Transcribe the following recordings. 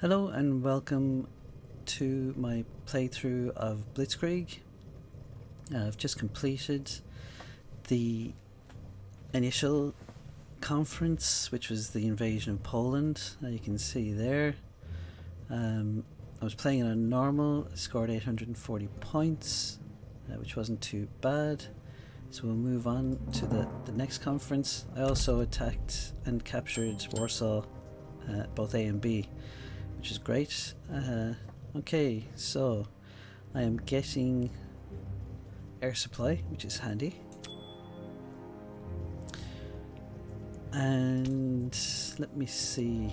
Hello and welcome to my playthrough of Blitzkrieg. Uh, I've just completed the initial conference, which was the invasion of Poland. Uh, you can see there. Um, I was playing on normal, scored 840 points, uh, which wasn't too bad. So we'll move on to the, the next conference. I also attacked and captured Warsaw, uh, both A and B which is great. Uh, okay, so I am getting air supply, which is handy. And let me see.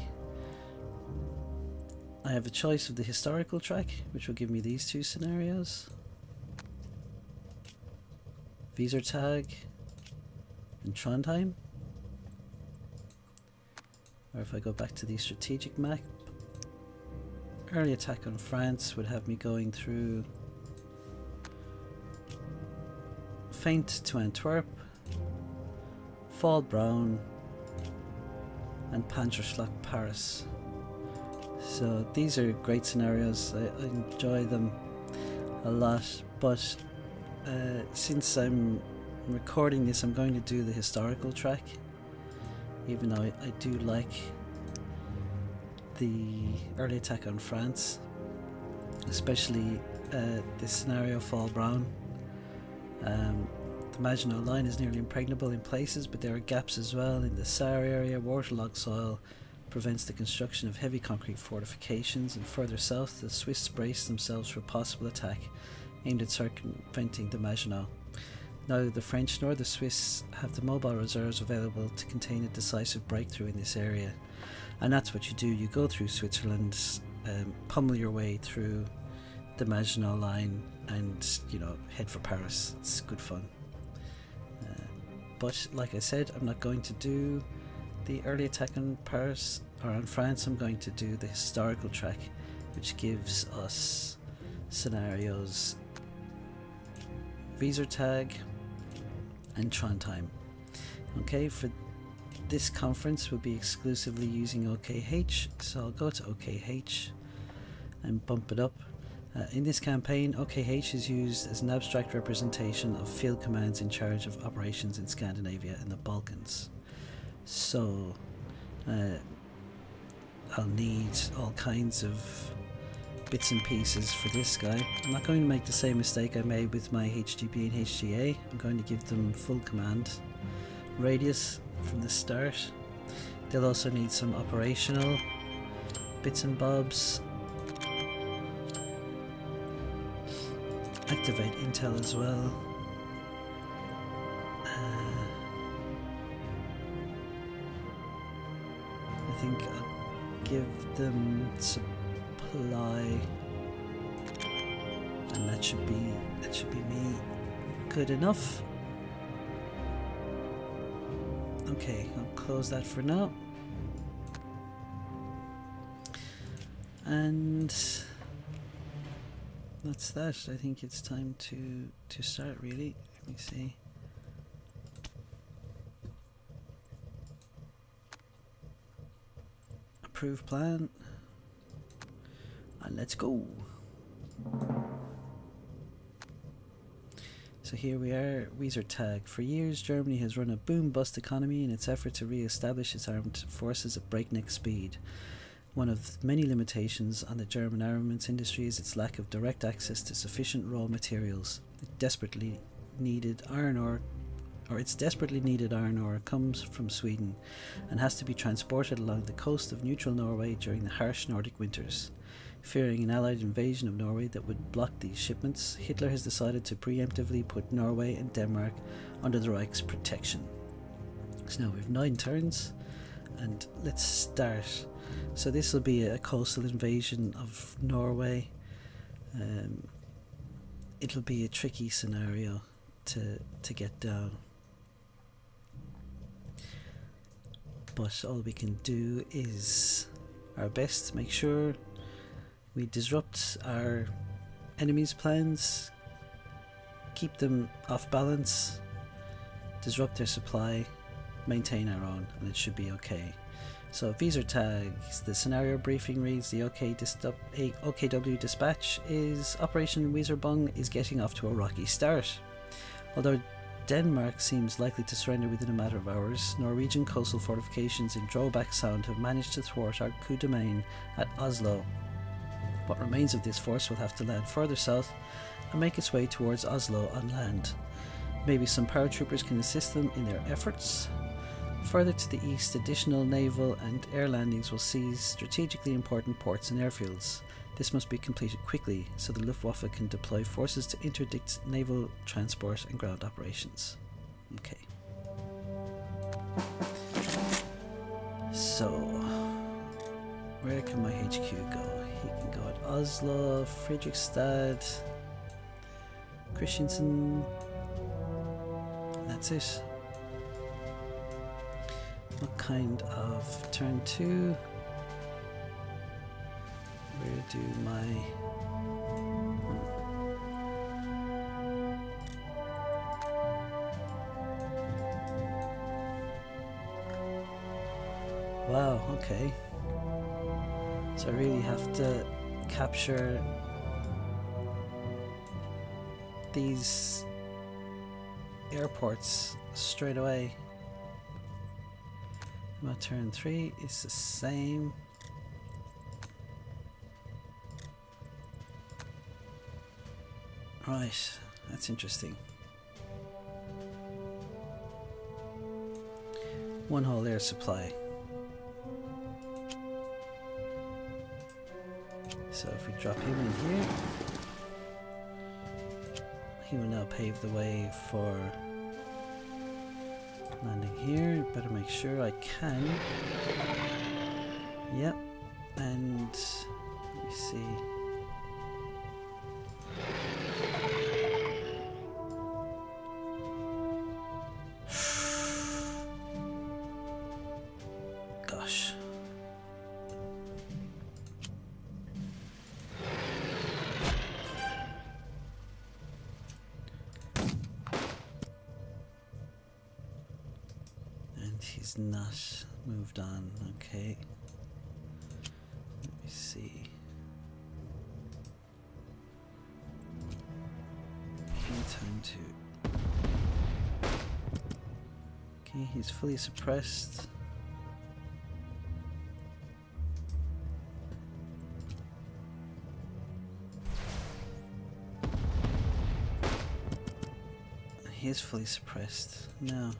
I have a choice of the historical track, which will give me these two scenarios. Wesertag and Trondheim. Or if I go back to the strategic map, Early attack on France would have me going through Feint to Antwerp, Fall Brown, and Panzerschlacht Paris. So these are great scenarios. I, I enjoy them a lot, but uh, since I'm recording this, I'm going to do the historical track, even though I, I do like the early attack on France, especially uh, this scenario Fall Brown. Um, the Maginot Line is nearly impregnable in places, but there are gaps as well in the Saar area. Waterlogged soil prevents the construction of heavy concrete fortifications, and further south, the Swiss brace themselves for a possible attack aimed at circumventing the Maginot. Neither the French nor the Swiss have the mobile reserves available to contain a decisive breakthrough in this area and that's what you do. You go through Switzerland, um, pummel your way through the Maginot Line, and you know head for Paris. It's good fun. Uh, but like I said, I'm not going to do the early attack on Paris or on France. I'm going to do the historical track, which gives us scenarios Wesertag and Trondheim. Okay, for this conference will be exclusively using OKH, so I'll go to OKH and bump it up. Uh, in this campaign, OKH is used as an abstract representation of field commands in charge of operations in Scandinavia and the Balkans. So, uh, I'll need all kinds of bits and pieces for this guy. I'm not going to make the same mistake I made with my HGB and HGA. I'm going to give them full command. Radius from the start. They'll also need some operational bits and bobs. Activate intel as well. Uh, I think I'll give them supply and that should be that should be me good enough. Okay, I'll close that for now. And that's that. I think it's time to to start really. Let me see. Approve plan. And let's go. So here we are, Wesertag. For years, Germany has run a boom-bust economy in its effort to re-establish its armed forces at breakneck speed. One of many limitations on the German armaments industry is its lack of direct access to sufficient raw materials. It desperately needed iron ore or its desperately needed iron ore comes from Sweden and has to be transported along the coast of neutral Norway during the harsh Nordic winters. Fearing an Allied invasion of Norway that would block these shipments, Hitler has decided to preemptively put Norway and Denmark under the Reich's protection. So now we have nine turns, and let's start. So this will be a coastal invasion of Norway. Um, it'll be a tricky scenario to to get down. But all we can do is our best, to make sure we disrupt our enemies' plans, keep them off balance, disrupt their supply, maintain our own, and it should be okay. So Wesertags. The scenario briefing reads the OK OKW dispatch is Operation Weserübung is getting off to a rocky start. Although Denmark seems likely to surrender within a matter of hours, Norwegian coastal fortifications in Drøbak Sound have managed to thwart our coup de main at Oslo. What remains of this force will have to land further south and make its way towards Oslo on land. Maybe some paratroopers can assist them in their efforts. Further to the east, additional naval and air landings will seize strategically important ports and airfields. This must be completed quickly so the Luftwaffe can deploy forces to interdict naval transport and ground operations. Okay. So, where can my HQ go? He can go at Oslo, Fredrikstad, Kristiansand. That's it. What kind of turn two? Where do my hmm. Wow, okay. So I really have to capture these airports straight away. My turn three is the same. Right, that's interesting. One whole air supply. Drop him in here, he will now pave the way for landing here. Better make sure I can. Yep, not moved on. Okay. Let me see. Time to. Okay, he's fully suppressed. He is fully suppressed. No.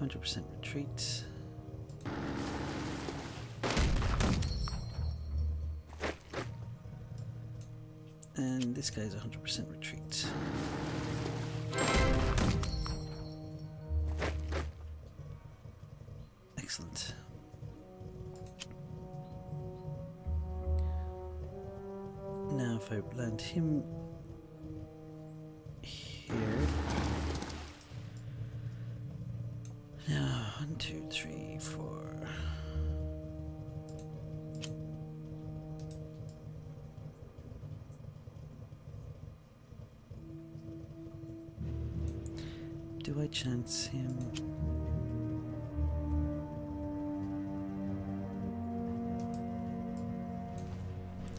100% retreat. And this guy's 100% retreat. Excellent. Now if I land him chance him.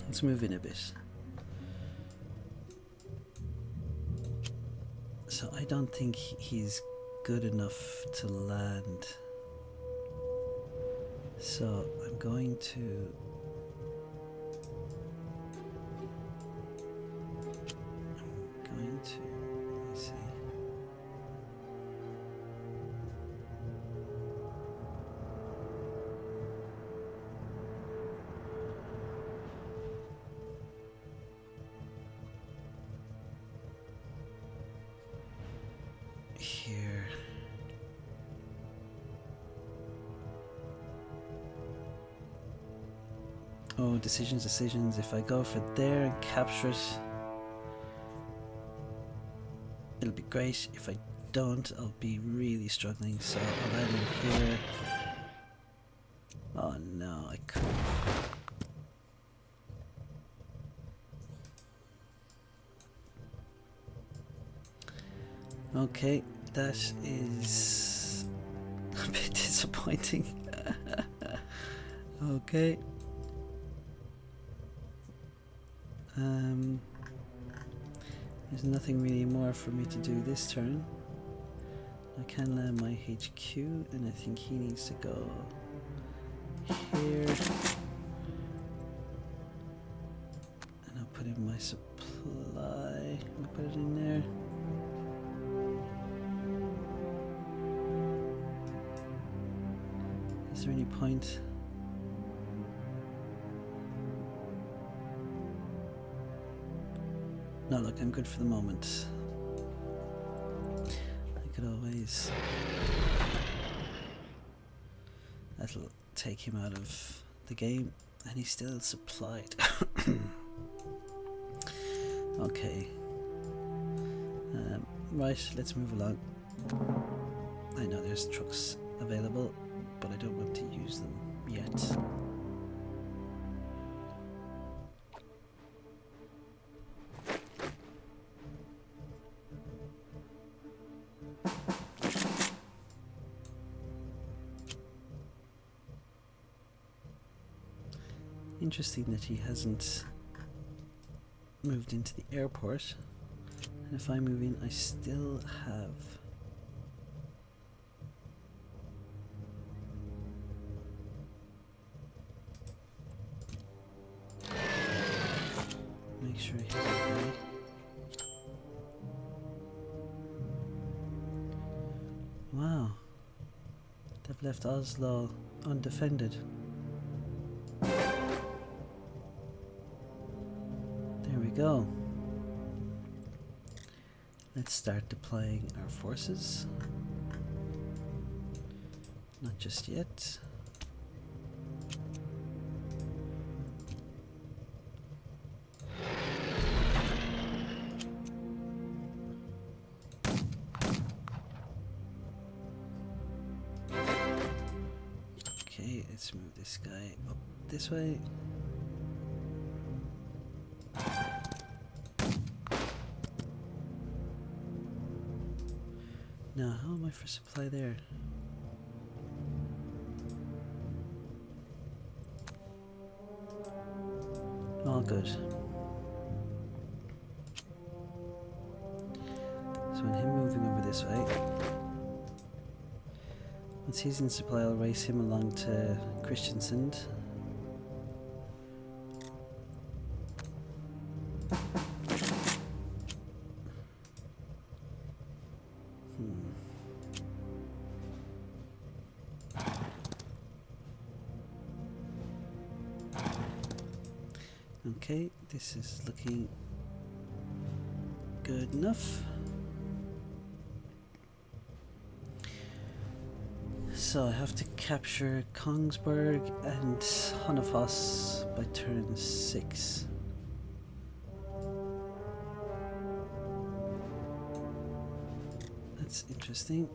Let's move in a bit. So I don't think he's good enough to land. So I'm going to Oh, decisions, decisions. If I go for there and capture it, it'll be great. If I don't, I'll be really struggling. So I'll land in here. Oh no, I couldn't. Okay, that is a bit disappointing. Okay. Um, there's nothing really more for me to do this turn. I can land my HQ, and I think he needs to go here. And I'll put in my supply. I'll put it in there. Is there any point? I'm good for the moment. I could always. That'll take him out of the game, and he's still supplied. okay. Um, right, let's move along. I know there's trucks available, but I don't want to use them yet. Interesting that he hasn't moved into the airport. And if I move in, I still have. Make sure. Wow. They've left Oslo undefended. Start deploying our forces. Not just yet. Okay, let's move this guy up this way. For supply there? All good. So, when him moving over this way, once he's in supply, I'll race him along to Kristiansand. This is looking good enough. So I have to capture Kongsberg and Hønefoss by turn 6. That's interesting.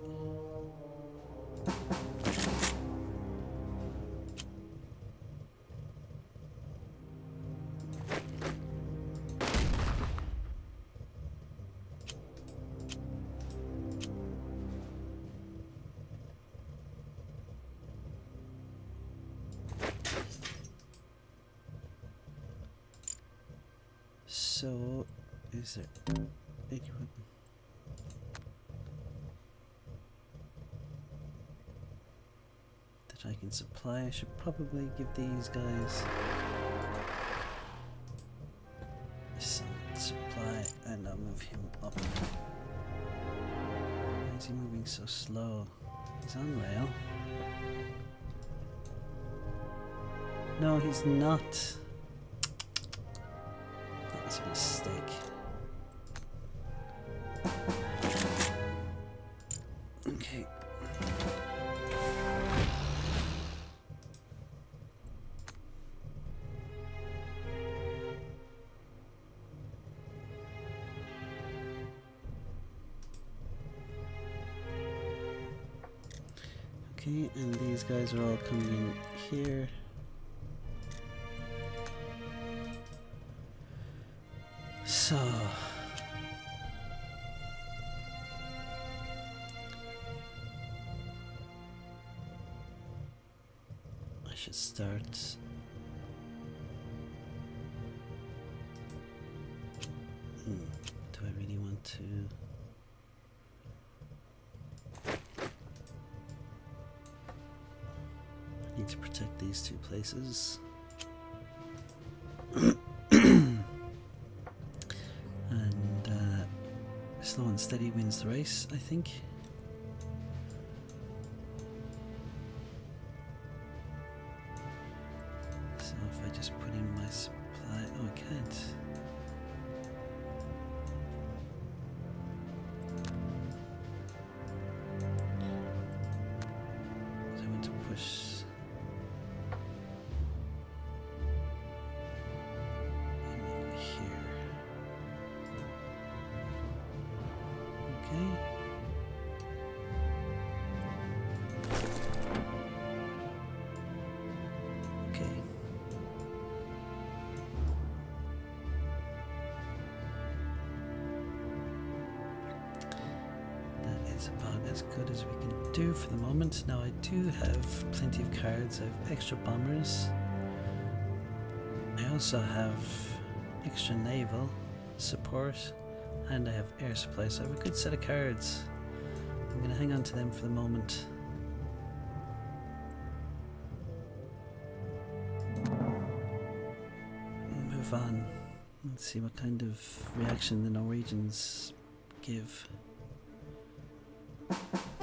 Supply? I should probably give these guys some supply and I'll move him up. Why is he moving so slow? He's on rail. No, he's not. These guys are all coming in here. So. I should start. Hmm, do I really want to? Need to protect these two places. and uh, slow and steady wins the race, I think. Now I do have plenty of cards, I have extra bombers. I also have extra naval support and I have air supply, so I have a good set of cards. I'm going to hang on to them for the moment. Move on. Let's see what kind of reaction the Norwegians give. Thank you.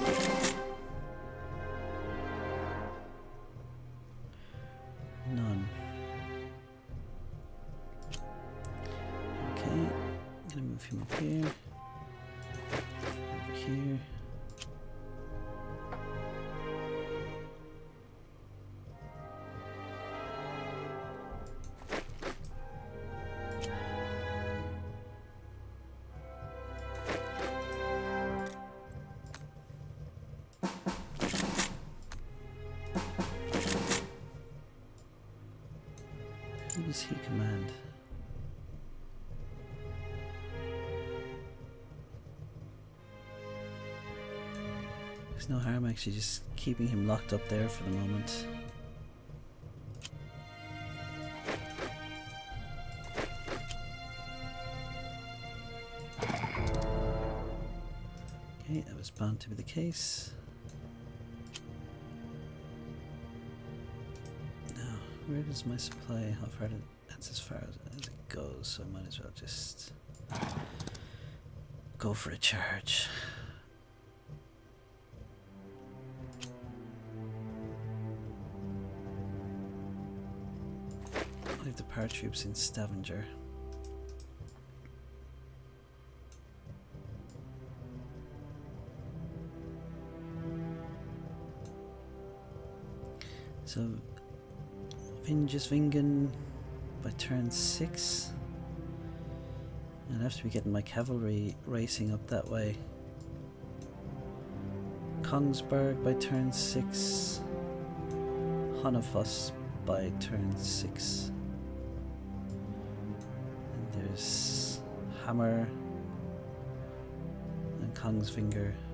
There's no harm actually just keeping him locked up there for the moment. Okay, that was bound to be the case. Now, where does my supply, how far that's as far as, as it goes, so I might as well just go for a charge. Paratroops in Stavanger. So, Vingesvingen by turn 6. I'd have to be getting my cavalry racing up that way. Kongsberg by turn 6. Hønefoss by turn 6. Hammer and Kongsvinger. By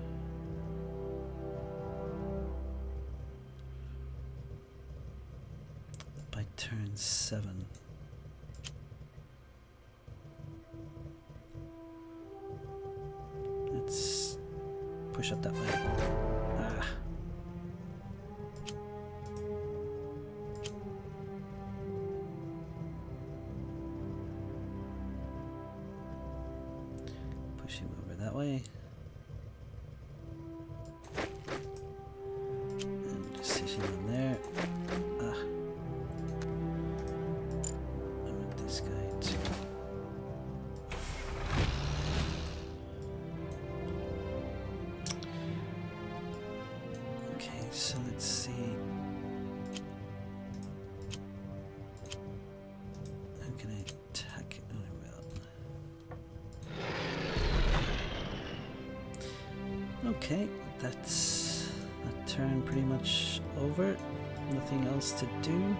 push him over that way. Okay, that's a turn pretty much over. Nothing else to do.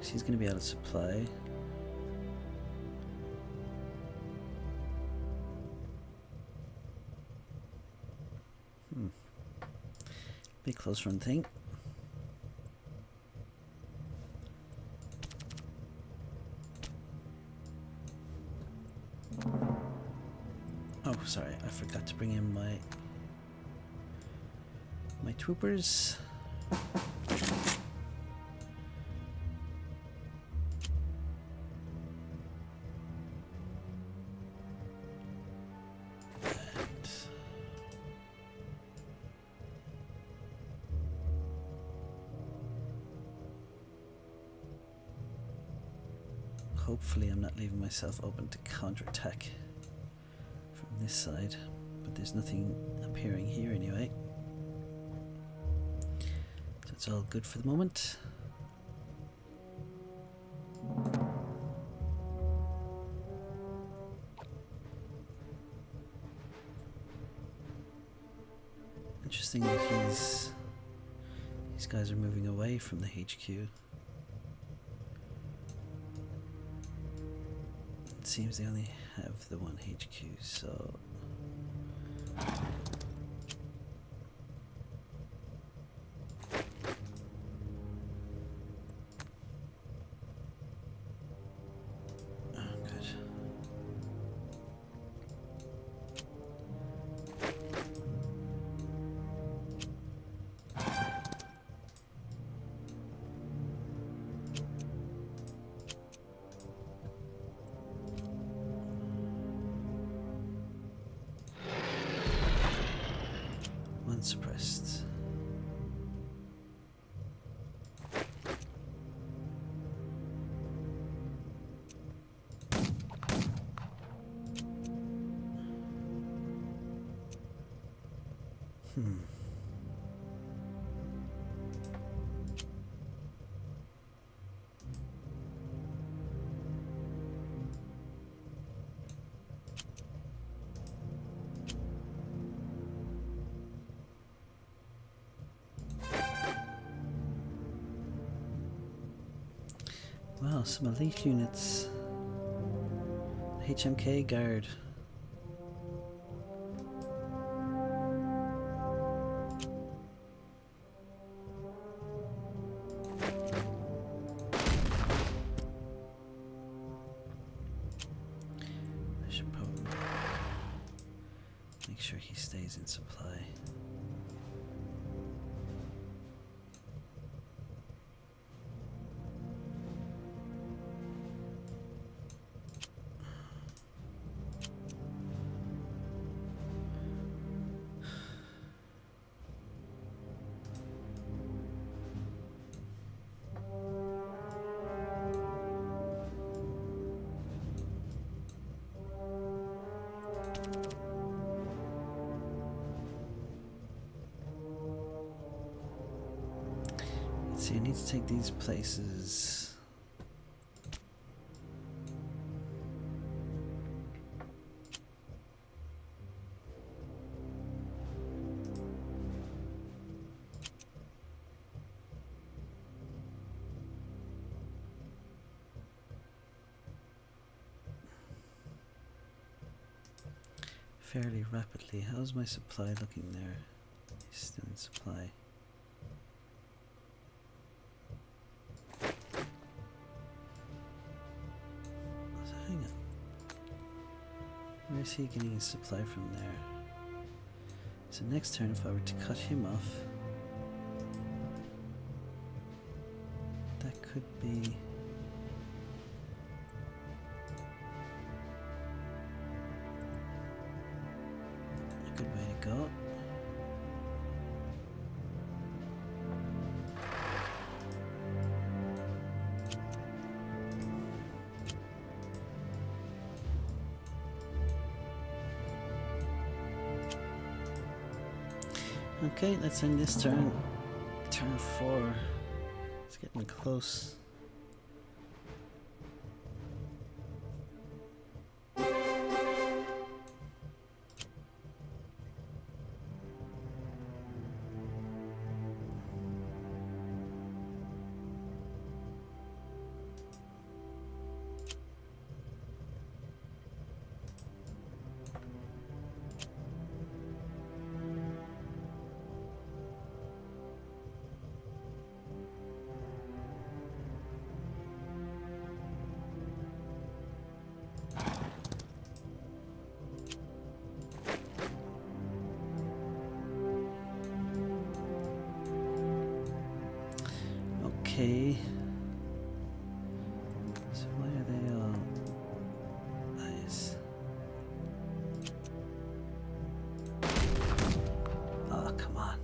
She's gonna be out of supply. Hmm. Big close run thing. Sorry, I forgot to bring in my my troopers. hopefully I'm not leaving myself open to counterattack this side, but there's nothing appearing here anyway. So it's all good for the moment. Interesting that he's these guys are moving away from the HQ. Seems they only have the one HQ, so some elite units. HMK Guard. So you need to take these places. fairly rapidly. How's my supply looking there? Still in supply. Getting his supply from there? So next turn, if I were to cut him off, that could be... Okay, let's end this turn. Turn four. It's getting close. Okay. So why are they all nice? Oh, come on.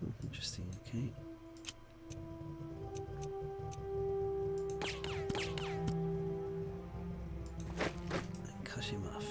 Hmm, Interesting, okay. And cut him off.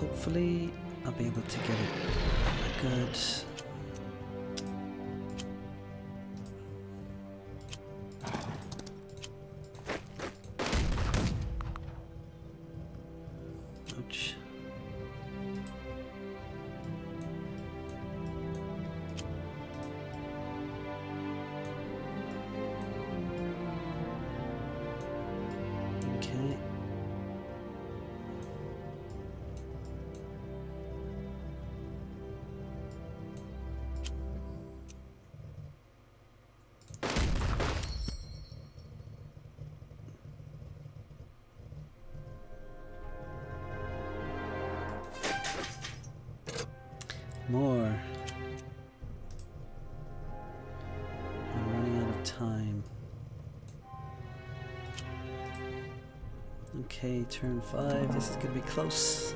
Hopefully I'll be able to get it a good Okay, turn five. This is gonna be close.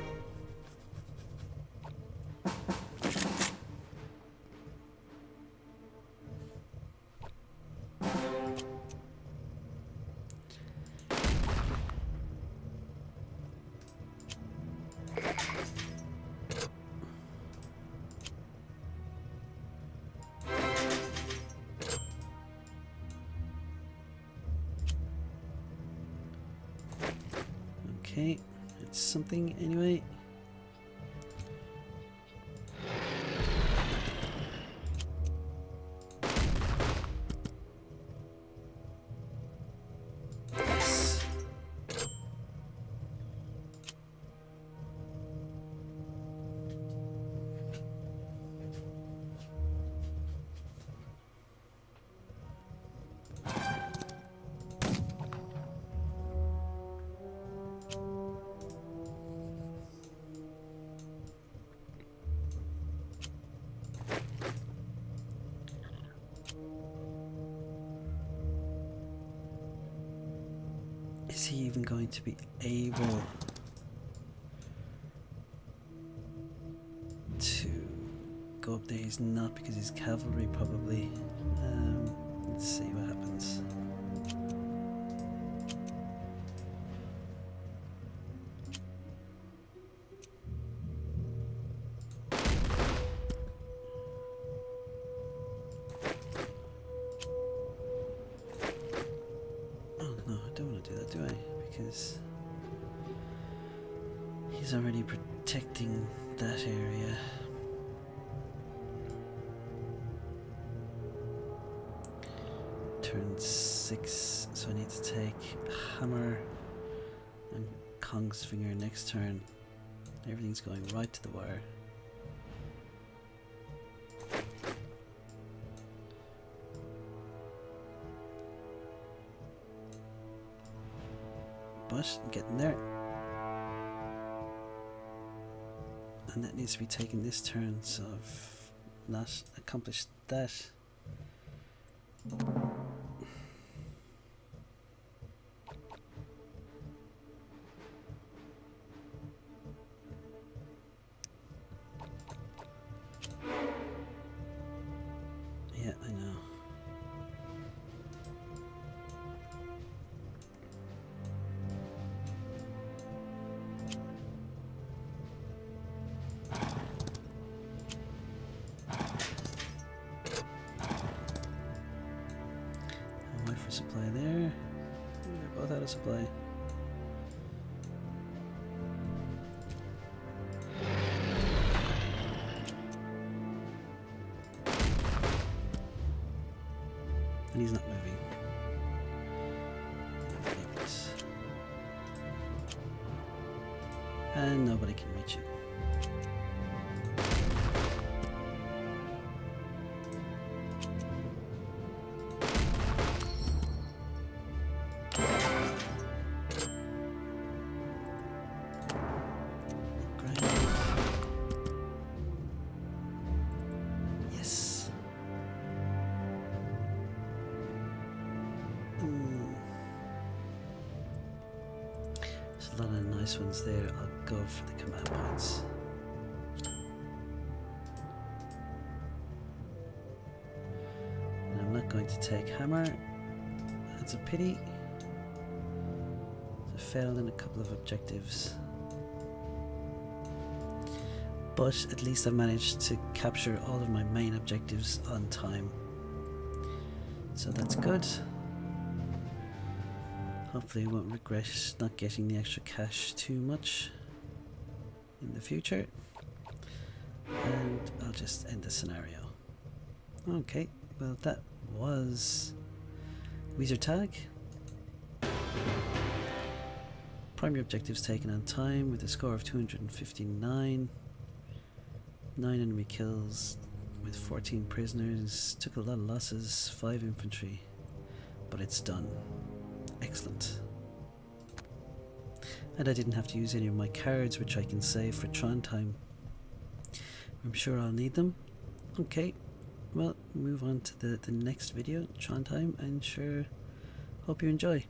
He even going to be able to go up there? He's not because he's cavalry, probably. Um, let's see what happens. Hammer and Kongsvinger next turn. Everything's going right to the wire. But getting there. And that needs to be taken this turn, so I've not accomplished that. Supply. And he's not nice ones there. I'll go for the command points. And I'm not going to take Hamar. That's a pity. I failed in a couple of objectives. But at least I managed to capture all of my main objectives on time. So that's good. Hopefully I won't regret not getting the extra cash too much in the future. And I'll just end the scenario. Okay, well that was Wesertag. Primary objectives taken on time with a score of 259. 9 enemy kills with 14 prisoners. Took a lot of losses, 5 infantry. But it's done. Excellent. And I didn't have to use any of my cards, which I can save for Trondheim. I'm sure I'll need them. Okay, well, move on to the, the next video, Trondheim, and sure, hope you enjoy.